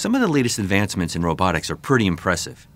Some of the latest advancements in robotics are pretty impressive.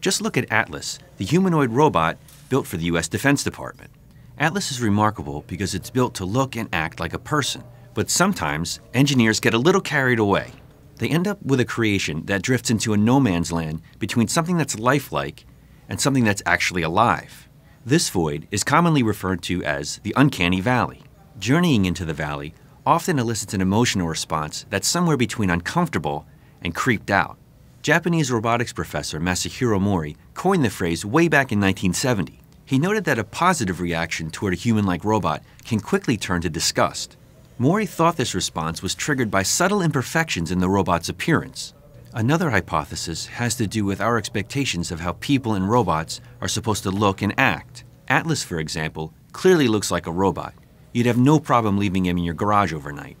Just look at Atlas, the humanoid robot built for the US Defense Department. Atlas is remarkable because it's built to look and act like a person, but sometimes engineers get a little carried away. They end up with a creation that drifts into a no man's land between something that's lifelike and something that's actually alive. This void is commonly referred to as the uncanny valley. Journeying into the valley often elicits an emotional response that's somewhere between uncomfortable and creeped out. Japanese robotics professor Masahiro Mori coined the phrase way back in 1970. He noted that a positive reaction toward a human like robot can quickly turn to disgust. Mori thought this response was triggered by subtle imperfections in the robot's appearance. Another hypothesis has to do with our expectations of how people and robots are supposed to look and act. Atlas, for example, clearly looks like a robot. You'd have no problem leaving him in your garage overnight.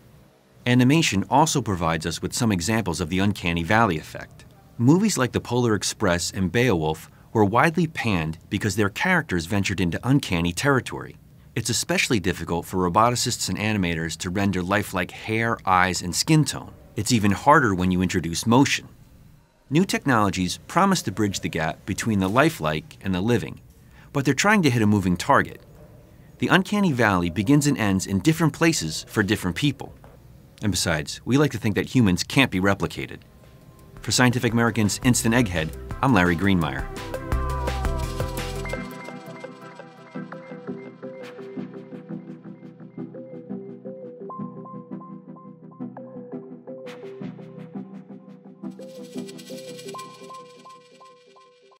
Animation also provides us with some examples of the uncanny valley effect. Movies like The Polar Express and Beowulf were widely panned because their characters ventured into uncanny territory. It's especially difficult for roboticists and animators to render lifelike hair, eyes, and skin tone. It's even harder when you introduce motion. New technologies promise to bridge the gap between the lifelike and the living, but they're trying to hit a moving target. The uncanny valley begins and ends in different places for different people. And besides, we like to think that humans can't be replicated. For Scientific American's Instant Egghead, I'm Larry Greenemeier.